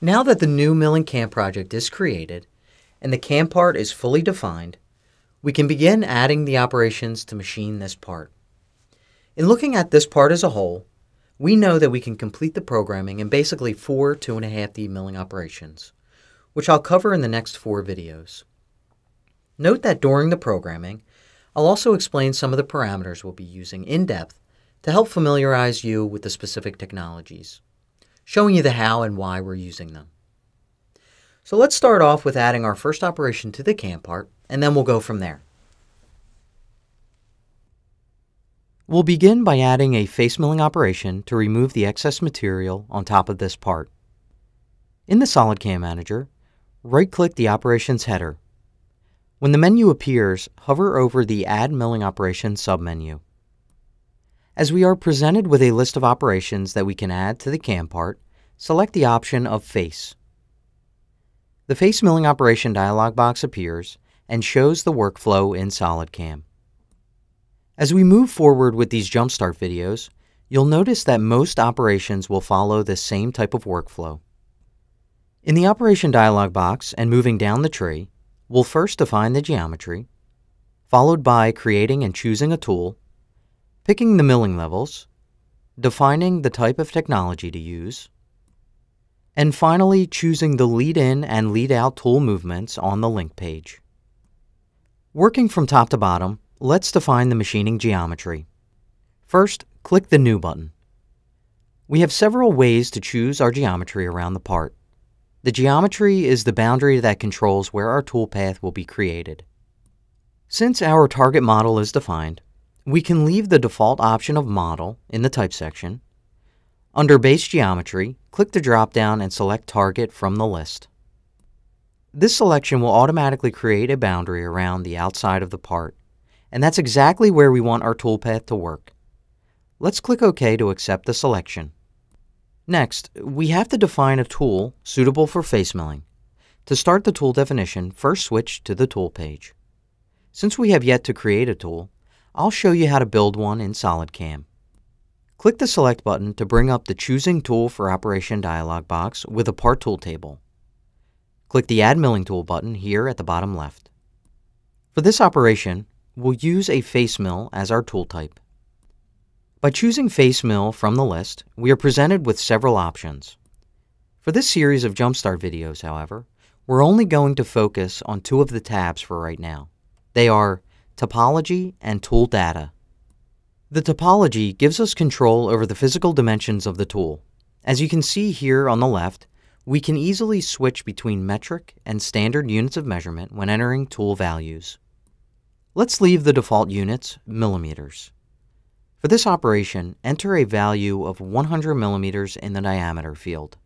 Now that the new milling cam project is created and the cam part is fully defined, we can begin adding the operations to machine this part. In looking at this part as a whole, we know that we can complete the programming in basically four 2.5D milling operations, which I'll cover in the next four videos. Note that during the programming, I'll also explain some of the parameters we'll be using in depth to help familiarize you with the specific technologies, showing you the how and why we're using them. So let's start off with adding our first operation to the cam part, and then we'll go from there. We'll begin by adding a face milling operation to remove the excess material on top of this part. In the SolidCAM Manager, right-click the operations header. When the menu appears, hover over the Add Milling Operation submenu. As we are presented with a list of operations that we can add to the cam part, select the option of Face. The face milling operation dialog box appears and shows the workflow in SolidCAM. As we move forward with these Jumpstart videos, you'll notice that most operations will follow the same type of workflow. In the operation dialog box and moving down the tree, we'll first define the geometry, followed by creating and choosing a tool, picking the milling levels, defining the type of technology to use, and finally choosing the lead in and lead out tool movements on the link page. Working from top to bottom, let's define the machining geometry. First, click the New button. We have several ways to choose our geometry around the part. The geometry is the boundary that controls where our toolpath will be created. Since our target model is defined, we can leave the default option of Model in the Type section under Base Geometry, click the drop-down and select Target from the list. This selection will automatically create a boundary around the outside of the part, and that's exactly where we want our toolpath to work. Let's click OK to accept the selection. Next, we have to define a tool suitable for face milling. To start the tool definition, first switch to the Tool page. Since we have yet to create a tool, I'll show you how to build one in SolidCAM. Click the Select button to bring up the Choosing Tool for Operation dialog box with a Part Tool table. Click the Add Milling Tool button here at the bottom left. For this operation, we'll use a face mill as our tool type. By choosing face mill from the list, we are presented with several options. For this series of Jumpstart videos, however, we're only going to focus on two of the tabs for right now. They are Topology and Tool Data. The topology gives us control over the physical dimensions of the tool. As you can see here on the left, we can easily switch between metric and standard units of measurement when entering tool values. Let's leave the default units, millimeters. For this operation, enter a value of 100 millimeters in the diameter field.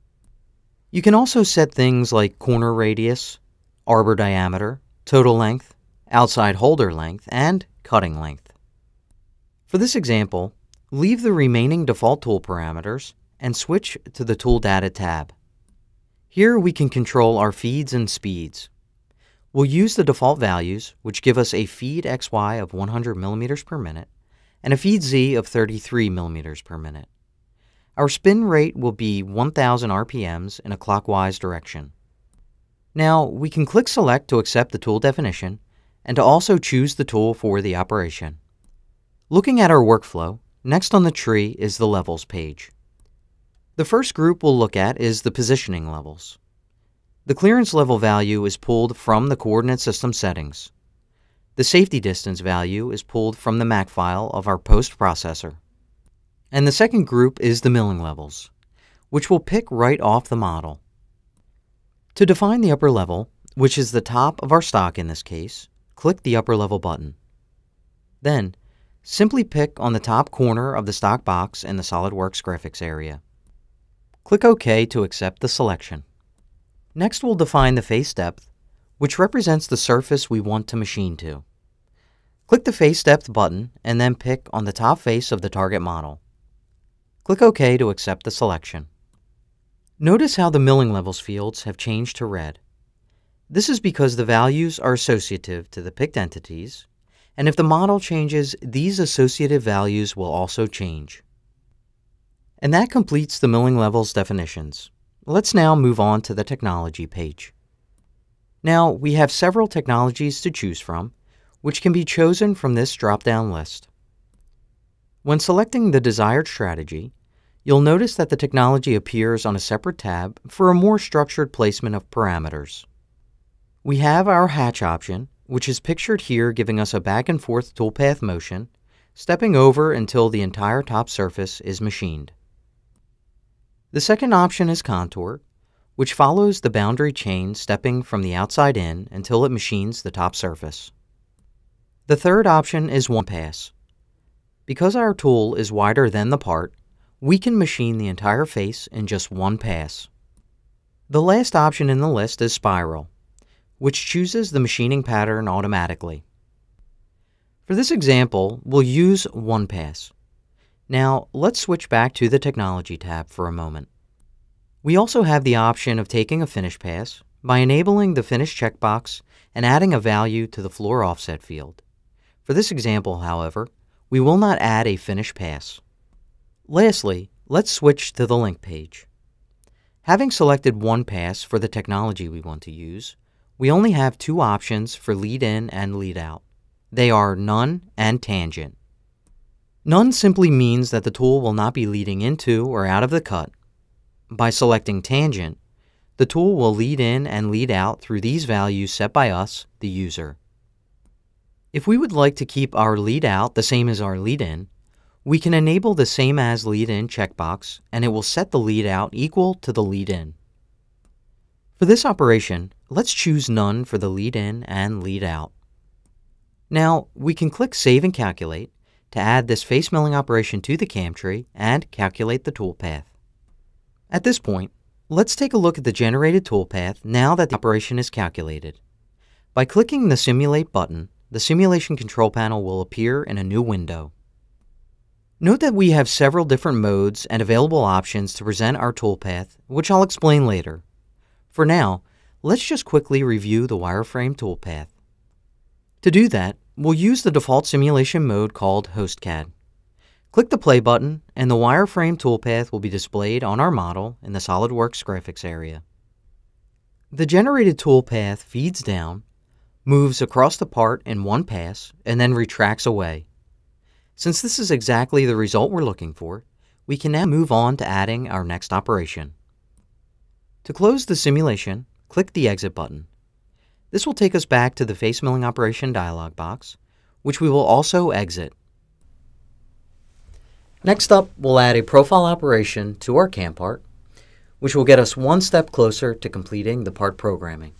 You can also set things like corner radius, arbor diameter, total length, outside holder length, and cutting length. For this example, leave the remaining default tool parameters and switch to the Tool Data tab. Here we can control our feeds and speeds. We'll use the default values, which give us a feed XY of 100 millimeters per minute and a feed Z of 33 millimeters per minute. Our spin rate will be 1000 RPMs in a clockwise direction. Now, we can click Select to accept the tool definition and to also choose the tool for the operation. Looking at our workflow, next on the tree is the Levels page. The first group we'll look at is the positioning levels. The clearance level value is pulled from the coordinate system settings. The safety distance value is pulled from the MAC file of our post processor. And the second group is the milling levels, which we'll pick right off the model. To define the upper level, which is the top of our stock in this case, click the upper level button. Then, Simply pick on the top corner of the stock box in the SOLIDWORKS graphics area. Click OK to accept the selection. Next we'll define the face depth, which represents the surface we want to machine to. Click the face depth button and then pick on the top face of the target model. Click OK to accept the selection. Notice how the milling levels fields have changed to red. This is because the values are associative to the picked entities and if the model changes, these associative values will also change. And that completes the milling levels definitions. let's now move on to the Technology page. Now, we have several technologies to choose from, which can be chosen from this drop-down list. When selecting the desired strategy, you'll notice that the technology appears on a separate tab for a more structured placement of parameters. We have our hatch option, which is pictured here giving us a back and forth toolpath motion, stepping over until the entire top surface is machined. The second option is contour, which follows the boundary chain stepping from the outside in until it machines the top surface. The third option is one pass. Because our tool is wider than the part, we can machine the entire face in just one pass. The last option in the list is Spiral, which chooses the machining pattern automatically. For this example, we'll use one pass. Now, let's switch back to the Technology tab for a moment. We also have the option of taking a Finish pass by enabling the Finish checkbox and adding a value to the floor offset field. For this example, however, we will not add a Finish pass. Lastly, let's switch to the link page. Having selected one pass for the technology we want to use, we only have two options for lead in and lead out. They are none and tangent. None simply means that the tool will not be leading into or out of the cut. By selecting tangent, the tool will lead in and lead out through these values set by us, the user. If we would like to keep our lead out the same as our lead in, we can enable the Same As Lead In checkbox and it will set the lead out equal to the lead in. For this operation, let's choose None for the lead in and lead out. Now, we can click Save and Calculate to add this face milling operation to the cam tree and calculate the toolpath. At this point, let's take a look at the generated toolpath now that the operation is calculated. By clicking the Simulate button, the simulation control panel will appear in a new window. Note that we have several different modes and available options to present our toolpath, which I'll explain later. For now, let's just quickly review the wireframe toolpath. To do that, we'll use the default simulation mode called HostCAD. Click the play button and the wireframe toolpath will be displayed on our model in the SOLIDWORKS graphics area. The generated toolpath feeds down, moves across the part in one pass, and then retracts away. Since this is exactly the result we're looking for, we can now move on to adding our next operation. To close the simulation, click the Exit button. This will take us back to the face milling operation dialog box, which we will also exit. Next up, we'll add a profile operation to our CAM part, which will get us one step closer to completing the part programming.